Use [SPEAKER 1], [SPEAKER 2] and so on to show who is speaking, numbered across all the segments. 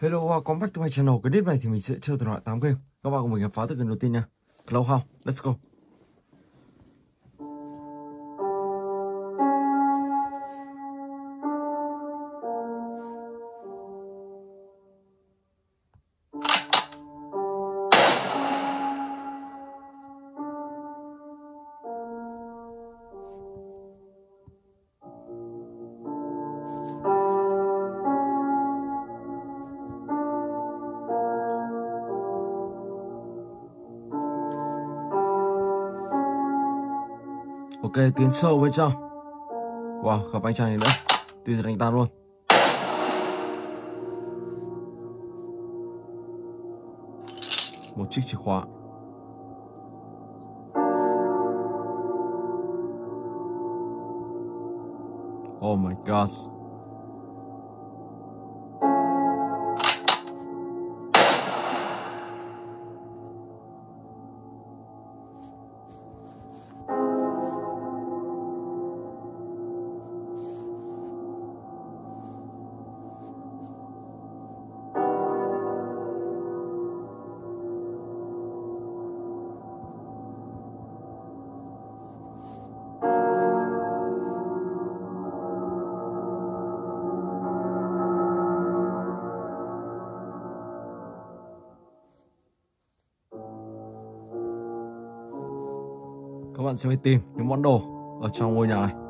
[SPEAKER 1] Hello, welcome back to my channel. Cái clip này thì mình sẽ chơi từ loại 8 game. Các bạn cùng mình khám phá từ game đầu tiên nha. Cloud House, let's go. Tiến sâu bên trong. Wow, gặp anh chàng này nữa. Tuy giật anh ta luôn. Một chiếc chìa khóa. Oh my gosh. Bạn sẽ phải tìm những món đồ ở trong ngôi nhà này.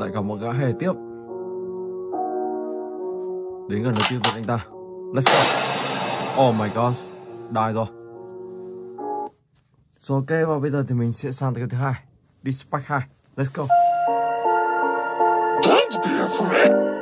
[SPEAKER 1] Lại gặp một gã hề tiếp. Đến gần được tiêu diệt anh ta. Let's go. Oh my god đài rồi. Rồi ok, và bây giờ thì mình sẽ sang tới cái thứ hai. dispatch Spike 2. Let's go.
[SPEAKER 2] Don't be afraid.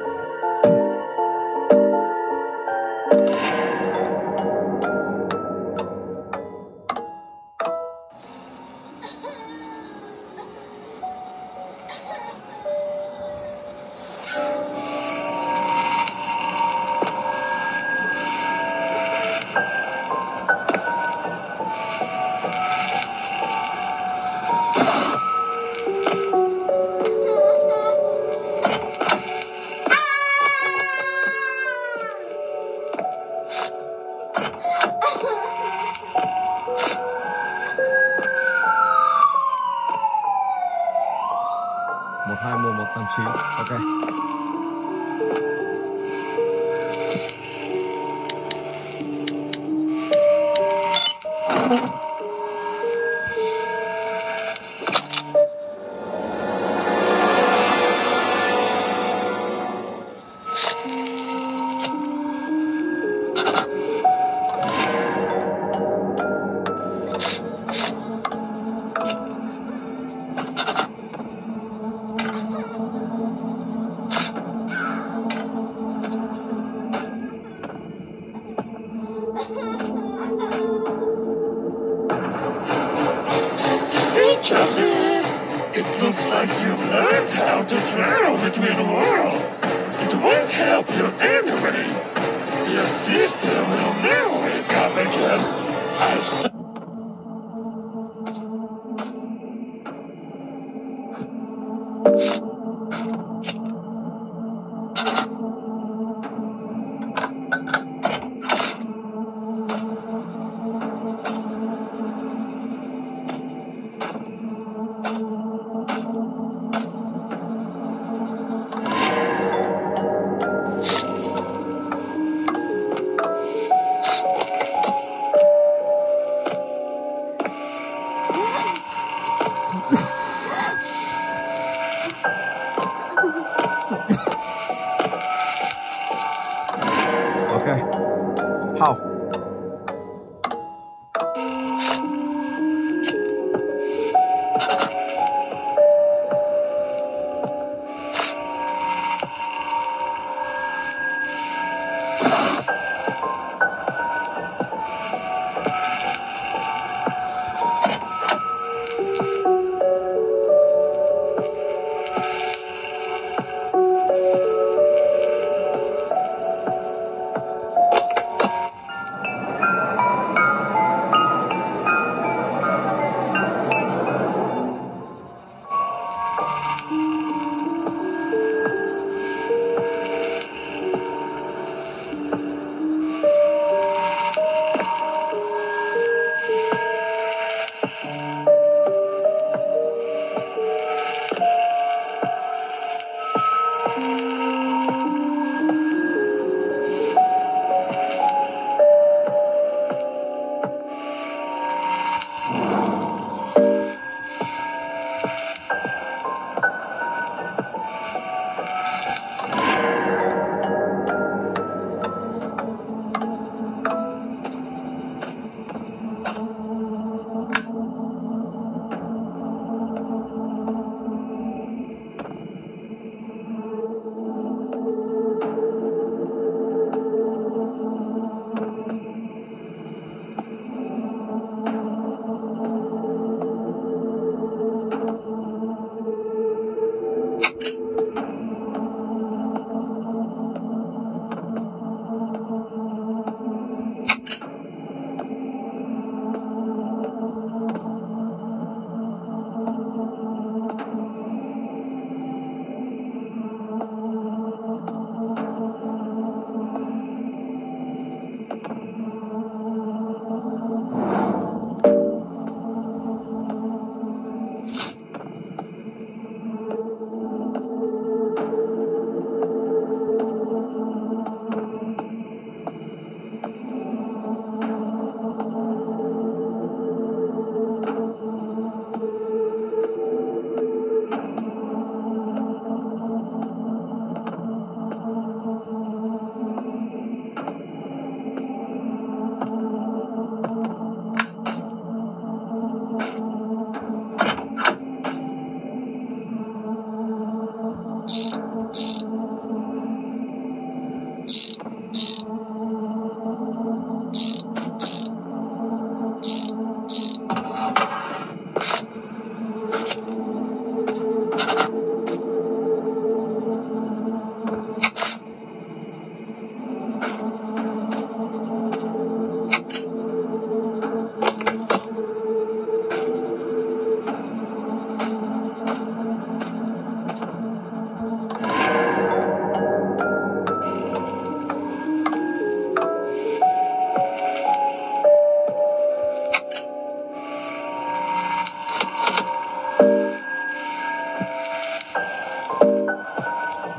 [SPEAKER 2] Charlie. It looks like you've learned how to travel between worlds. It won't help you anyway. Your sister will never wake up again. I
[SPEAKER 1] How.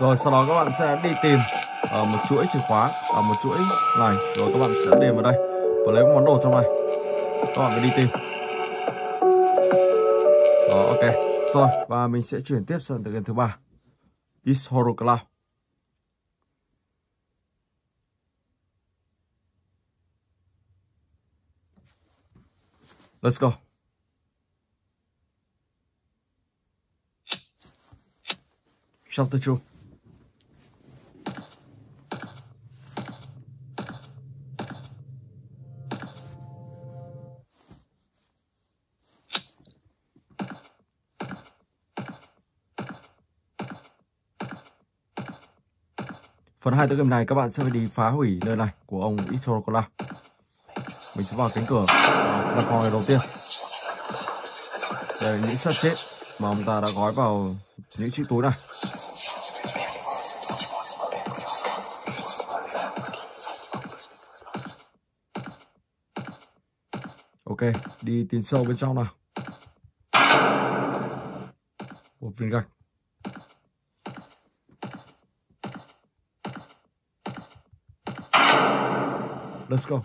[SPEAKER 1] Rồi, sau đó các bạn sẽ đi tìm ở một chuỗi chìa khóa ở một chuỗi này rồi các bạn sẽ điền vào đây và lấy một món đồ trong này. Các bạn phải đi tìm. Rồi, ok. Rồi, và mình sẽ chuyển tiếp sang tựa game thứ ba. Is Horror Cloud. Let's go. Chapter 2. Phần 2 tựa game này các bạn sẽ phải đi phá hủy nơi này của ông Itorokola. Mình sẽ vào cánh cửa căn phòng này đầu tiên. Đây là những xác chết mà ông ta đã gói vào những chiếc túi này. Ok, đi tiến sâu bên trong nào. Một viên gạch. Let's go.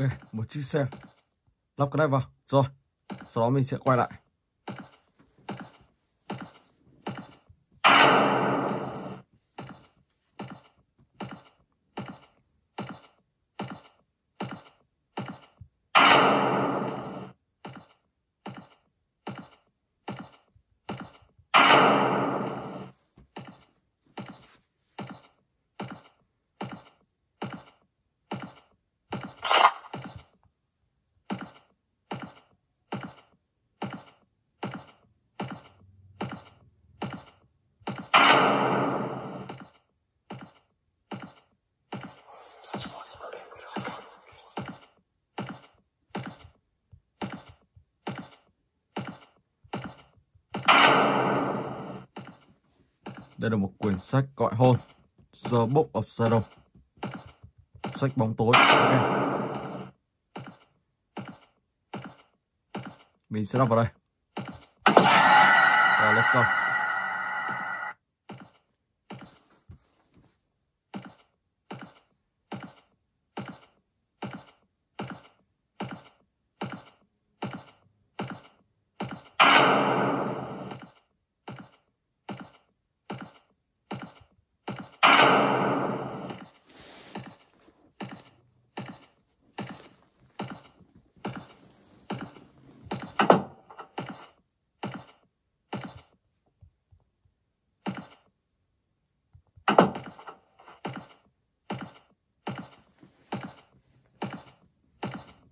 [SPEAKER 1] Ok, một chiếc xe. Lắp cái này vào. Rồi, sau đó mình sẽ quay lại. Đây là một quyển sách gọi hôn The Book of Shadow. Sách bóng tối okay. Mình sẽ đọc vào đây. Rồi, let's go.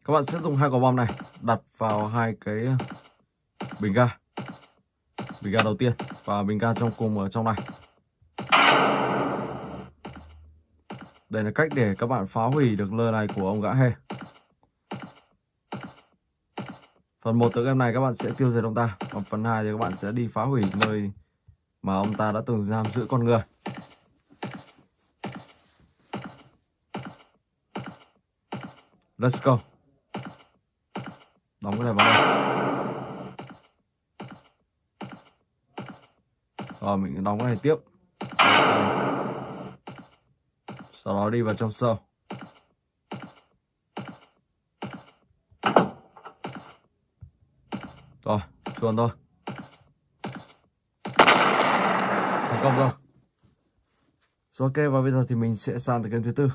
[SPEAKER 1] Các bạn sẽ dùng hai quả bom này đặt vào hai cái bình ga. Bình ga đầu tiên và bình ga trong cùng ở trong này. Đây là cách để các bạn phá hủy được lơ này của ông gã hề. Phần một tựa game này các bạn sẽ tiêu diệt ông ta, Còn phần 2 thì các bạn sẽ đi phá hủy nơi mà ông ta đã từng giam giữ con người Let's go Đóng cái này vào đây. Rồi mình đóng cái này tiếp. Sau đó đi vào trong sâu. Rồi, chuồn thôi. Thành công rồi. Rồi ok, và bây giờ thì mình sẽ sang tới game thứ tư.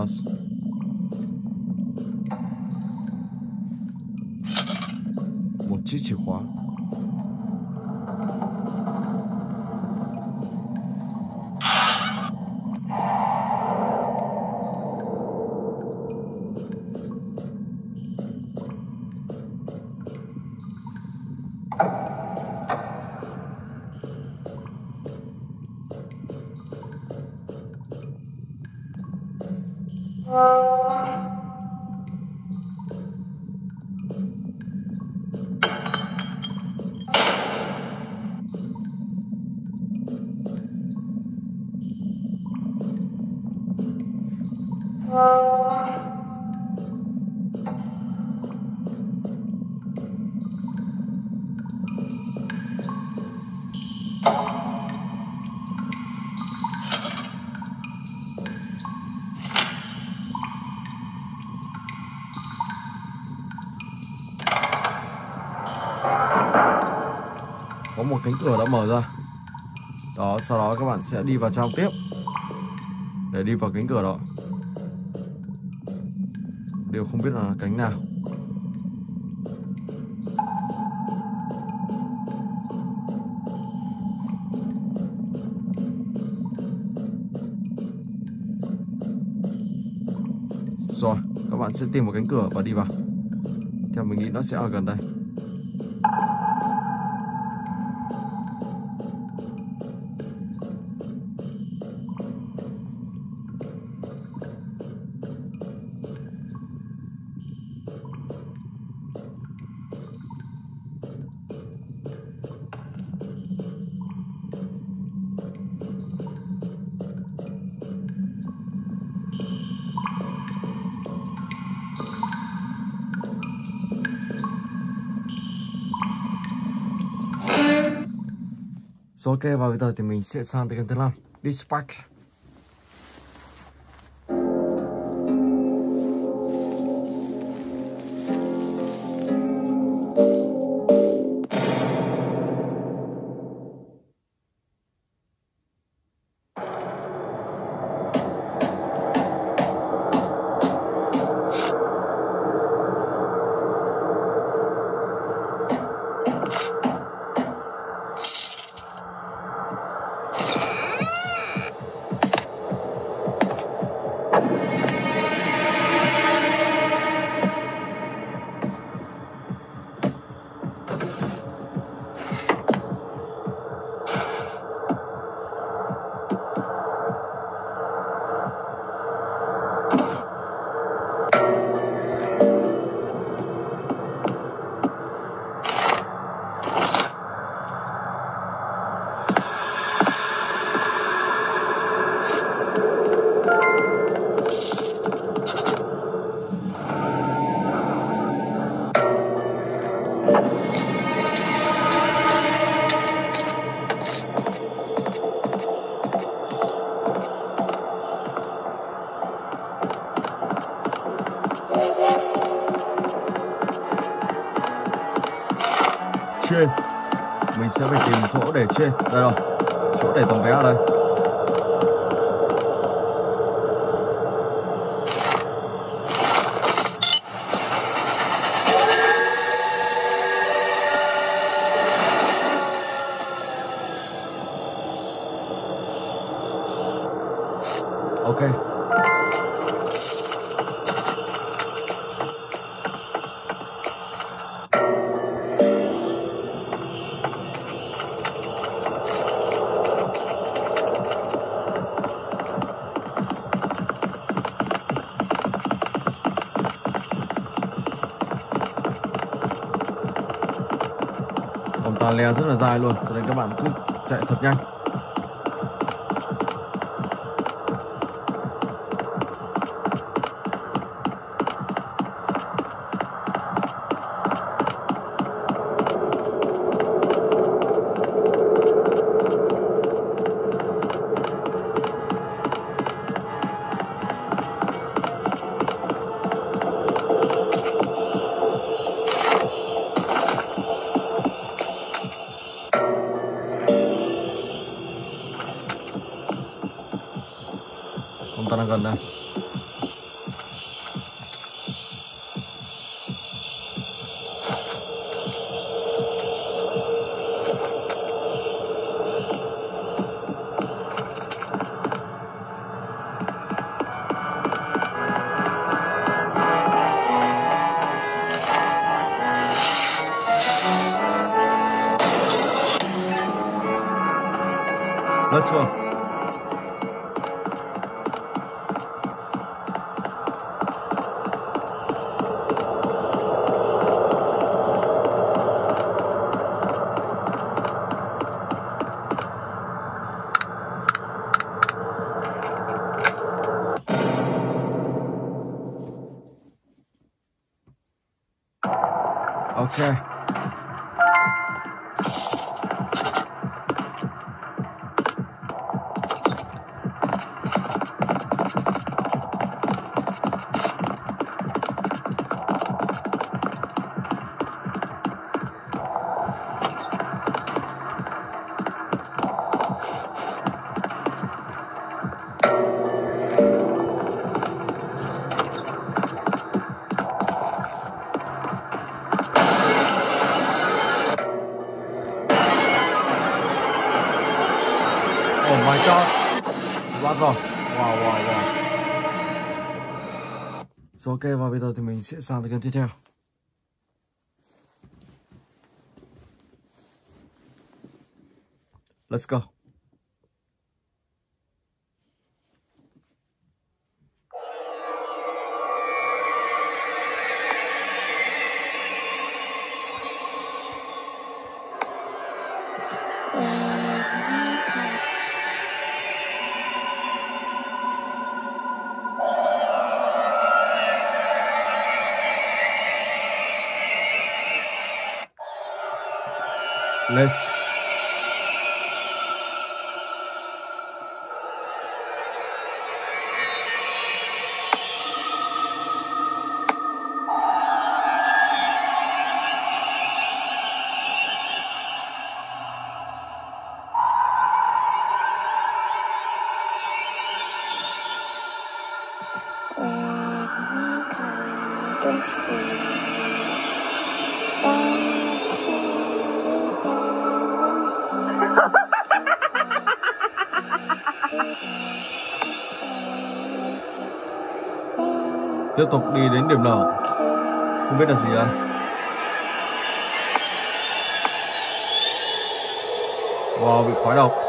[SPEAKER 1] Oh my cánh cửa đã mở ra. Đó, sau đó các bạn sẽ đi vào trong tiếp để đi vào cánh cửa đó. Đều không biết là cánh nào. Rồi, các bạn sẽ tìm một cánh cửa và đi vào. Theo mình nghĩ nó sẽ ở gần đây. Rồi ok và bây giờ thì mình sẽ sang tới kênh thứ 5 Dispatch trên sẽ phải tìm chỗ để trên đây rồi chỗ để tổng vé ở đây. Rất là dài luôn. Cho nên các bạn cứ chạy thật nhanh. না Ok. Ok và bây giờ thì mình sẽ sang tới game tiếp theo. Let's go. Let's tiếp tục đi đến điểm nở Không biết là gì đây. Wow, bị khói độc.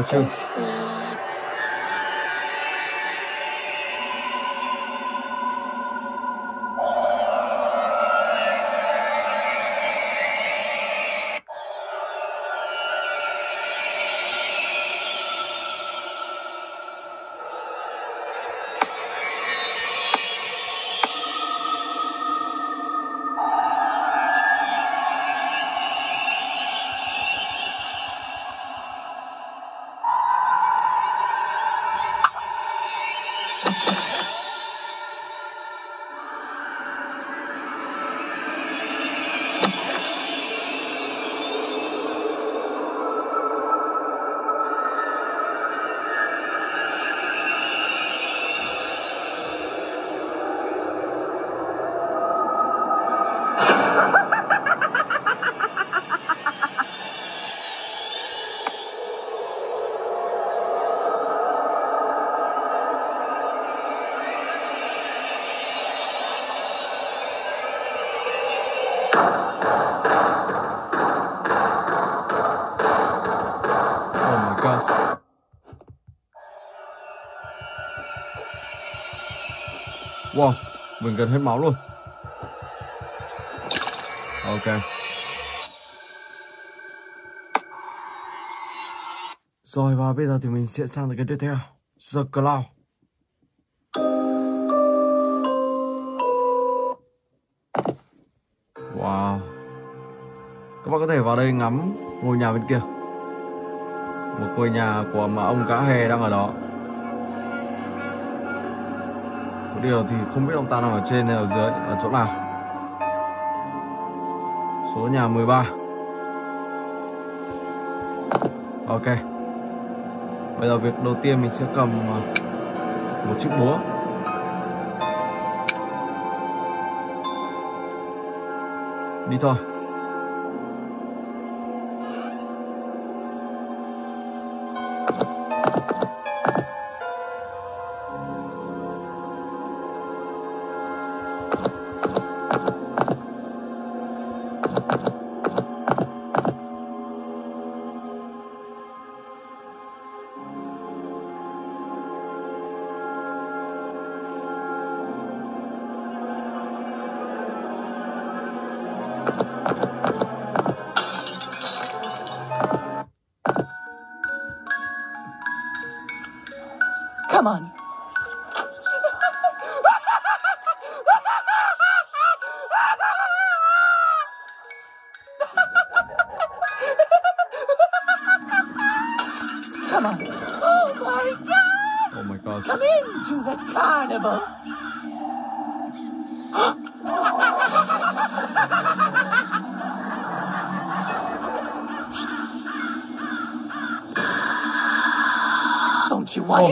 [SPEAKER 1] Level 2. Wow, mình gần hết máu luôn. Ok. Rồi và bây giờ thì mình sẽ sang cái tiếp theo. The Cloud. Wow. Các bạn có thể vào đây ngắm ngôi nhà bên kia. Một ngôi nhà của mà ông cá hề đang ở đó. Điều thì không biết ông ta nằm ở trên hay ở dưới, ở chỗ nào. Số nhà 13. Ok. Bây giờ việc đầu tiên mình sẽ cầm à, một chiếc búa. Đi thôi.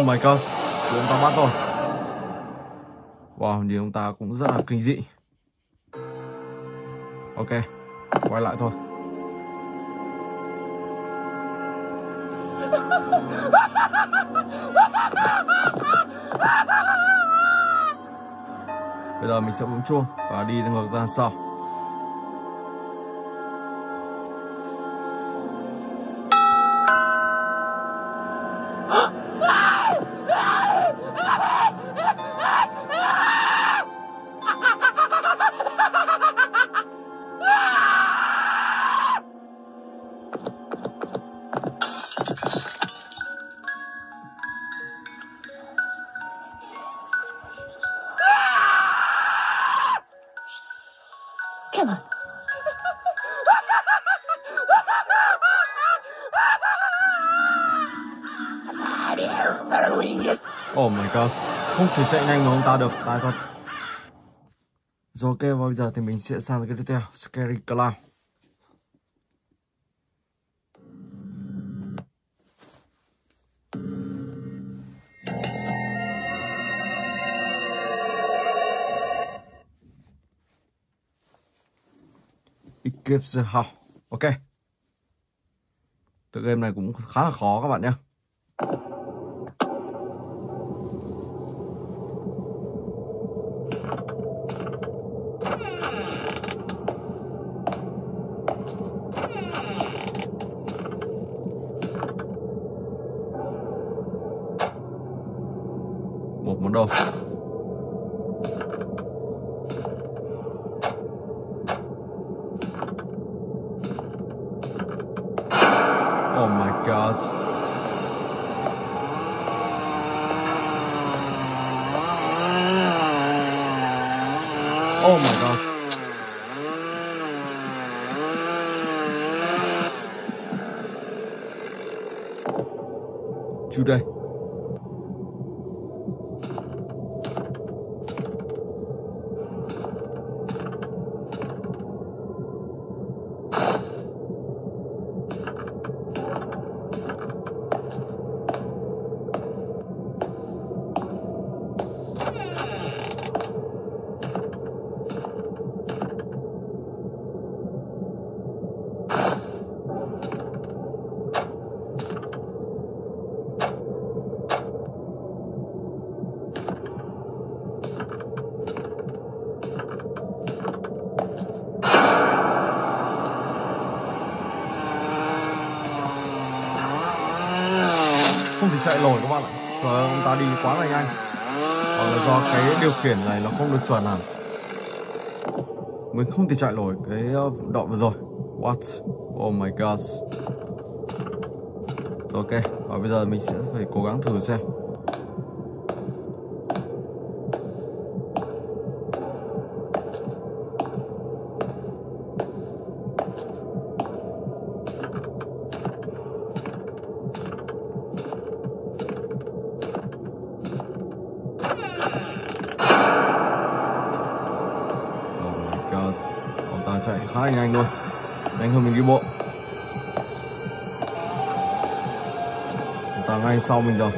[SPEAKER 3] My god.
[SPEAKER 1] Chúng ta bắt rồi. Wow, nhìn ông ta cũng rất là kinh dị. Ok, quay lại thôi. Bây giờ mình sẽ bấm chuông và đi ngược ra sau. Thì chạy nhanh mà ông ta được, tài thật. Rồi ok, và bây giờ thì mình sẽ sang cái tiếp theo, Scary Clown. Eclipse house. Ok. Tựa game này cũng khá là khó các bạn nhé. today. Ông ta đi quá là nhanh. Hoặc là do cái điều khiển này nó không được chuẩn hẳn. Mình không thể chạy nổi cái ờ, đoạn vừa rồi. What? Oh my god rồi ok, và bây giờ mình sẽ phải cố gắng thử xem. Ngay sau mình rồi.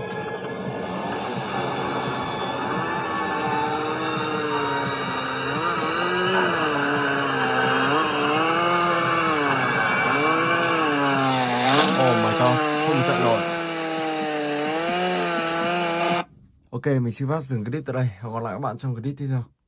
[SPEAKER 1] Oh my god Không chạy nổi. Ok mình xin phép dừng clip tại đây. Hẹn gặp lại các bạn trong clip tiếp theo